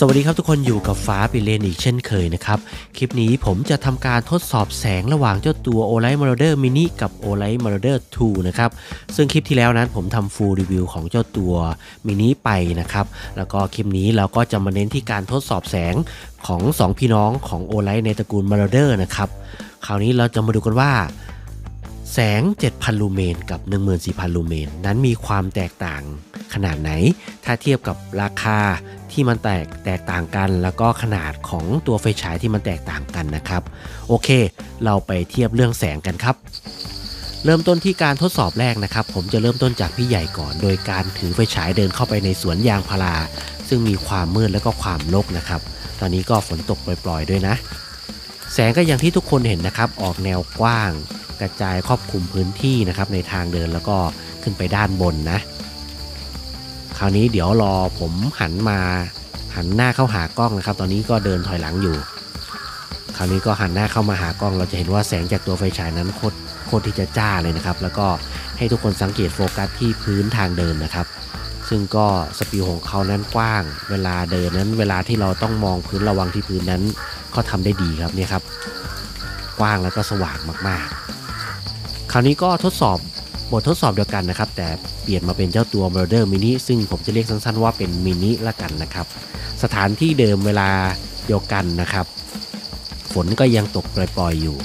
สวัสดีครับทุกคนอยู่กับฟ้าปิเลนอีกเช่นเคยนะครับ คลิปนี้ผมจะทำการทดสอบแสงระหว่างเจ้าตัว Olight Marauder Mini กับ Olight Marauder 2 นะครับ ซึ่งคลิปที่แล้วนั้นผมทำ full review ของเจ้าตัว Mini ไปนะครับ แล้วก็คลิปนี้เราก็จะมาเน้นที่การทดสอบแสงของ 2 พี่น้องของ Olight ในตระกูล Marauder นะครับ คราวนี้เราจะมาดูกันว่า แสง 7,000 ลูเมนกับ 14,000 ลูเมน นั้นมีความแตกต่างขนาดไหน ถ้าเทียบกับราคาที่มันแตกแตกต่างกัน แล้วก็ขนาดของตัวไฟฉายที่มันแตกต่างกันนะครับ โอเค เราไปเทียบเรื่องแสงกันครับ เริ่มต้นที่การทดสอบแรกนะครับ ผมจะเริ่มต้นจากพี่ใหญ่ก่อน โดยการถือไฟฉายเดินเข้าไปในสวนยางพารา ซึ่งมีความมืดและก็ความรกนะครับ ตอนนี้ก็ฝนตกปล่อยๆด้วยนะ แสงก็อย่างที่ทุกคนเห็นนะครับ ออกแนวกว้าง กระจายครอบคลุมพื้นที่นะครับในทางเดินแล้วก็ขึ้นไปด้านบนนะคราวนี้เดี๋ยวรอผมหันมาหันหน้าเข้าหากล้องนะครับ ตอนนี้ก็เดินถอยหลังอยู่ คราวนี้ก็หันหน้าเข้ามาหากล้อง เราจะเห็นว่าแสงจากตัวไฟฉายนั้นโคตรโคตรที่จะจ้าเลยนะครับ แล้วก็ให้ทุกคนสังเกตโฟกัสที่พื้นทางเดินนะครับ ซึ่งก็สปีดของเขานั้นกว้าง เวลาเดินนั้น เวลาที่เราต้องมองพื้นระวังที่พื้นนั้นเขาทำได้ดีครับเนี่ยครับ กว้างแล้วก็สว่างมากๆ คราวนี้ก็ทดสอบบททดสอบเดียวกันนะครับ แต่เปลี่ยนมาเป็นเจ้าตัว m u r d e r Mini ซึ่งผมจะเรียกสั้นๆว่าเป็นมินิละกันนะครับ สถานที่เดิมเวลาเดียวกันนะครับ ฝนก็ยังตกปล่อยๆอยู่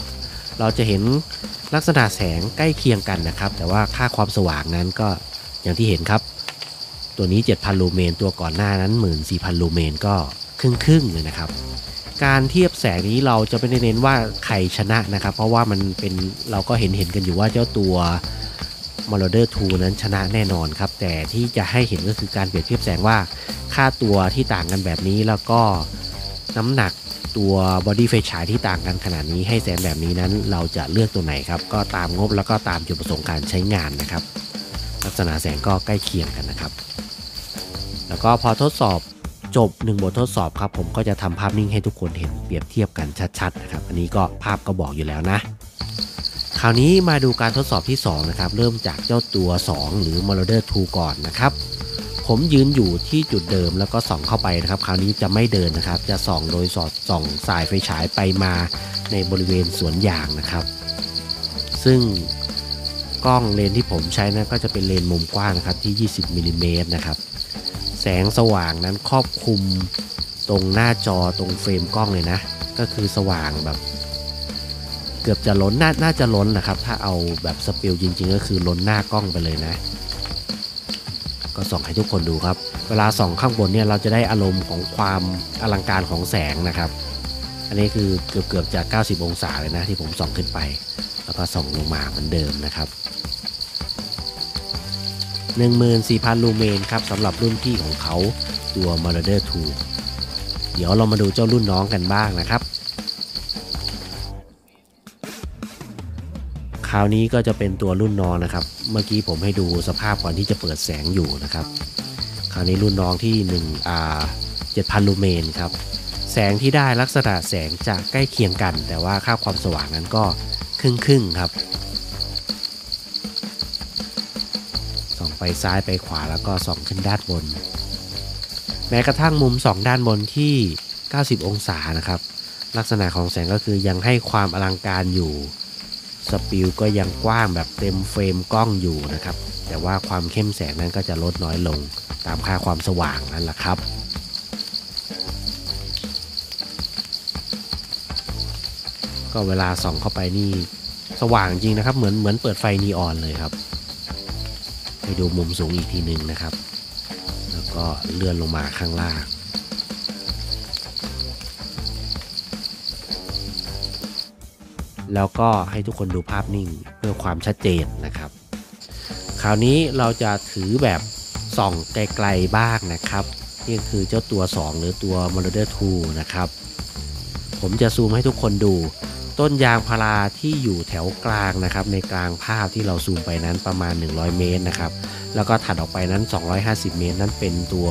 เราจะเห็นลักษณะแสงใกล้เคียงกันนะครับ แต่ว่าค่าความสว่างนั้นก็อย่างที่เห็นครับ ตัวนี้ 7,000 ลูเมน ตัวก่อนหน้านั้น 14,000 ลูเมนก็ครึ่งๆเลยนะครับ การเทียบแสงนี้เราจะไม่ได้เน้นว่าใครชนะนะครับ เพราะว่ามันเป็นเราก็เห็นเห็นกันอยู่ว่าเจ้าตัว m a r a u d e r 2นั้นชนะแน่นอนครับ แต่ที่จะให้เห็นก็คือการเปรียบเทียบแสงว่าค่าตัวที่ต่างกันแบบนี้แล้วก็น้ำหนักตัวบอดี้ไฟฉายที่ต่างกันขนาดนี้ให้แสงแบบนี้นั้นเราจะเลือกตัวไหนครับ ก็ตามงบแล้วก็ตามจุดประสงค์การใช้งานนะครับ ลักษณะแสงก็ใกล้เคียงกันนะครับ แล้วก็พอทดสอบ จบ 1 บททดสอบครับ ผมก็จะทำภาพนิ่งให้ทุกคนเห็นเปรียบเทียบกันชัดๆนะครับอันนี้ก็ภาพก็บอกอยู่แล้วนะ คราวนี้มาดูการทดสอบที่ 2 นะครับ เริ่มจากเจ้าตัว 2 หรือ Marauder 2 ก่อนนะครับ ผมยืนอยู่ที่จุดเดิมแล้วก็ส่องเข้าไปนะครับ คราวนี้จะไม่เดินนะครับ จะส่องโดยสอดส่องสายไฟฉายไปมาในบริเวณสวนยางนะครับ ซึ่งกล้องเลนที่ผมใช้นะก็จะเป็นเลนมุมกว้างนะครับที่ 20มิลิเมตรนะครับ แสงสว่างนั้นครอบคลุมตรงหน้าจอตรงเฟรมกล้องเลยนะ ก็คือสว่างแบบ เกือบจะล้นนน่าจะล้นนะครับ ถ้าเอาแบบสปิลจริง ๆ ก็คือล้นหน้ากล้องไปเลยนะ ก็ส่องให้ทุกคนดูครับ เวลาส่องข้างบนเนี่ยเราจะได้อารมณ์ของความอลังการของแสงนะครับ อันนี้คือเกือบเกือบจะ 90 องศาเลยนะที่ผมส่องขึ้นไป แล้วก็ส่องลงมาเหมือนเดิมนะครับ 14,000 ลูเมนครับสำหรับรุ่นพี่ของเขาตัว Marauder 2 เดี๋ยวเรามาดูเจ้ารุ่นน้องกันบ้างนะครับ คราวนี้ก็จะเป็นตัวรุ่นน้องนะครับ เมื่อกี้ผมให้ดูสภาพก่อนที่จะเปิดแสงอยู่นะครับ คราวนี้รุ่นน้องที่1อ่า7,000 ลูเมนครับแสงที่ได้ลักษณะแสงจะใกล้เคียงกัน แต่ว่าค่าความสว่างนั้นก็ครึ่งครึ่งๆครับ ไปซ้ายไปขวาแล้วก็ส่องขึ้นด้านบน แม้กระทั่งมุมสองด้านบนที่ 90 องศานะครับ ลักษณะของแสงก็คือยังให้ความอลังการอยู่สปิลก็ยังกว้างแบบเต็มเฟรมกล้องอยู่นะครับ แต่ว่าความเข้มแสงนั้นก็จะลดน้อยลงตามค่าความสว่างนั่นแหละครับก็เวลาส่องเข้าไปนี่สว่างจริงนะครับ เหมือนเหมือนเปิดไฟนีออนเลยครับ ไปดูมุมสูงอีกทีหนึ่งนะครับ แล้วก็เลื่อนลงมาข้างล่างแล้วก็ให้ทุกคนดูภาพนิ่งเพื่อความชัดเจนนะครับ คราวนี้เราจะถือแบบส่องไกลๆบ้างนะครับ นี่คือเจ้าตัว 2 หรือตัว Marauder 2 นะครับ ผมจะซูมให้ทุกคนดู ต้นยางพาราที่อยู่แถวกลางนะครับ ในกลางภาพที่เราซูมไปนั้นประมาณ 100 เมตรนะครับ แล้วก็ถัดออกไปนั้น 250 เมตร นั้นเป็นตัว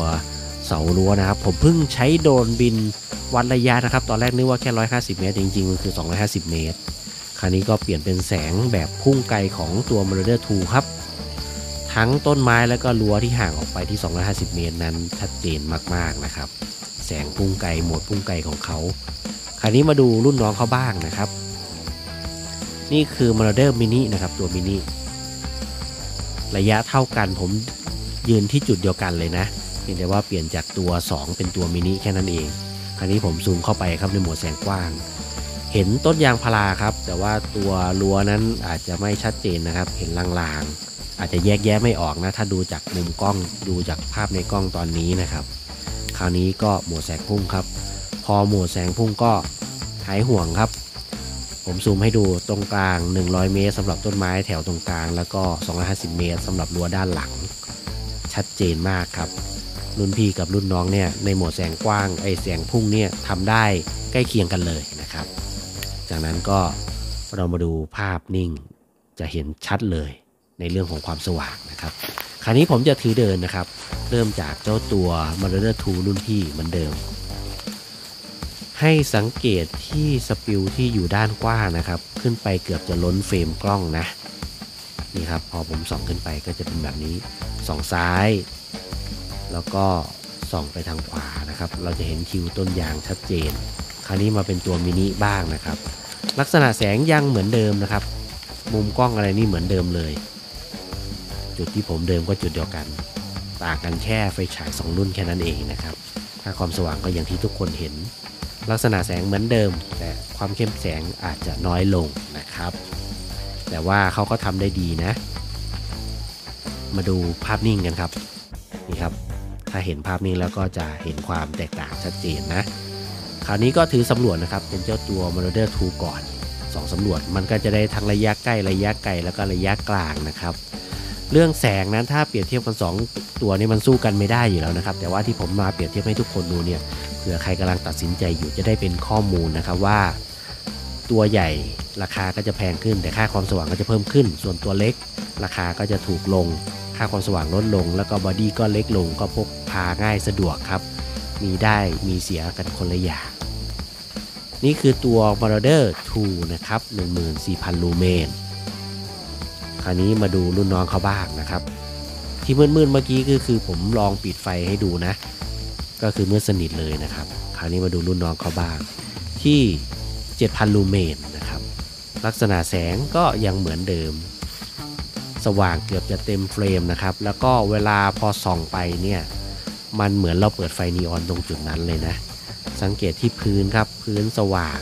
เสารั้วนะครับ ผมเพิ่งใช้โดรนบินวัดระยะนะครับ ตอนแรกนึกว่าแค่ 150 เมตร จริงๆ มันคือ 250 เมตร คราวนี้ก็เปลี่ยนเป็นแสงแบบพุ่งไกลของตัว Marauder 2ครับ ทั้งต้นไม้แล้วก็รั้วที่ห่างออกไปที่ 250 เมตรนั้นชัดเจนมากๆนะครับ แสแสงพุ่งไกลโหมดพุ่งไกลของเขา คราวนี้มาดูรุ่นน้องเขาบ้างนะครับ นี่คือ m a r a d e r Mini นะครับตัวมินิระยะเท่ากันผมยืนที่จุดเดียวกันเลยนะเพียงแต่ว่าเปลี่ยนจากตัว 2 เป็นตัวมินิแค่นั้นเองคราวนี้ผมซูมเข้าไปครับในโหมดแสงกว้าง เห็นต้นยางพาราครับ แต่ว่าตัวรั้วนั้นอาจจะไม่ชัดเจนนะครับ เห็นลางๆ อาจจะแยกแยะไม่ออกนะ ถ้าดูจากมุมกล้องดูจากภาพในกล้องตอนนี้นะครับ คราวนี้ก็โหมดแสงพุ่งครับ พอโหมดแสงพุ่งก็หายห่วงครับ ผมซูมให้ดูตรงกลาง 100 เมตรสำหรับต้นไม้แถวตรงกลาง แล้วก็ 250 เมตรสำหรับรั้วด้านหลัง ชัดเจนมากครับ รุ่นพี่กับรุ่นน้องเนี่ยในโหมดแสงกว้างไอแสงพุ่งเนี่ยทำได้ใกล้เคียงกันเลยนะครับ จากนั้นก็เรามาดูภาพนิ่งจะเห็นชัดเลยในเรื่องของความสว่างนะครับ คราวนี้ผมจะถือเดินนะครับ เริ่มจากเจ้าตัว m a r a d e r 2รุ่นพี่เหมือนเดิม ให้สังเกตที่สปิลที่อยู่ด้านกว้างนะครับ ขึ้นไปเกือบจะล้นเฟรมกล้องนะ นี่ครับพอผมส่องขึ้นไปก็จะเป็นแบบนี้ส่องซ้าย แล้วก็ส่องไปทางขวานะครับ เราจะเห็นคิวต้นยางชัดเจน คราวนี้มาเป็นตัวมินิบ้างนะครับ ลักษณะแสงยังเหมือนเดิมนะครับ มุมกล้องอะไรนี่เหมือนเดิมเลย จุดที่ผมเดิมก็จุดเดียวกัน ต่างกันแค่ไฟฉายสองรุ่นแค่นั้นเองนะครับ ค่าความสว่างก็อย่างที่ทุกคนเห็น ลักษณะแสงเหมือนเดิม แต่ความเข้มแสงอาจจะน้อยลงนะครับ แต่ว่าเขาก็ทำได้ดีนะ มาดูภาพนิ่งกันครับนี่ครับ ถ้าเห็นภาพนิ่งแล้วก็จะเห็นความแตกต่างชัดเจนนะ คราวนี้ก็ถือสำรวจนะครับ เป็นเจ้าตัว m a r a d e r 2 ก่อน2สำรวจมันก็จะได้ทั้งระยะใกล้ระยะไกลแล้วก็ระยะกลางนะครับ เรื่องแสงนั้นถ้าเปรียบเทียบกัน 2 ตัวนี้มันสู้กันไม่ได้อยู่แล้วนะครับ แต่ว่าที่ผมมาเปรียบเทียบให้ทุกคนดูเนี่ยเผื่อใครกำลังตัดสินใจอยู่จะได้เป็นข้อมูลนะครับว่า ตัวใหญ่ราคาก็จะแพงขึ้น แต่ค่าความสว่างก็จะเพิ่มขึ้น ส่วนตัวเล็ก ราคาก็จะถูกลง ค่าความสว่างลดลง แล้วก็บอดี้ก็เล็กลงก็พกพาง่ายสะดวกครับ มีได้มีเสียกันคนละอย่างนี่คือตัว m a r a d e r 2 นะครับ 14,000 ลูเมน คราวนี้มาดูรุ่นน้องเขาบ้างนะครับ ที่มืดๆเมื่อกี้ก็คือผมลองปิดไฟให้ดูนะ ก็คือมืดสนิทเลยนะครับ คราวนี้มาดูรุ่นน้องเขาบ้าง ที่ 7,000 ลูเมนนะครับ ลักษณะแสงก็ยังเหมือนเดิม สว่างเกือบจะเต็มเฟรมนะครับ แล้วก็เวลาพอส่องไปเนี่ยมันเหมือนเราเปิดไฟนีออนตรงจุดนั้นเลยนะ สังเกตที่พื้นครับพื้นสว่าง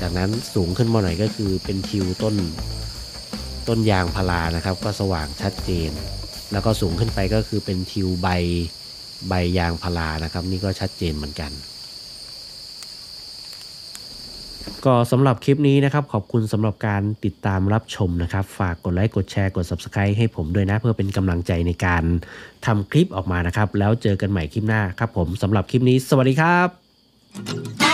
จากนั้นสูงขึ้นมาหน่อยก็คือเป็นทิวต้น ต้นยางพารานะครับ ก็สว่างชัดเจน แล้วก็สูงขึ้นไปก็คือเป็นทิวใบใบยางพารานะครับ นี่ก็ชัดเจนเหมือนกัน ก็สำหรับคลิปนี้นะครับ ขอบคุณสำหรับการติดตามรับชมนะครับ ฝากกดไลค์กดแชร์กด Subscribe ให้ผมด้วยนะ เพื่อเป็นกำลังใจในการทำคลิปออกมานะครับ แล้วเจอกันใหม่คลิปหน้าครับผมสำหรับคลิปนี้ สวัสดีครับ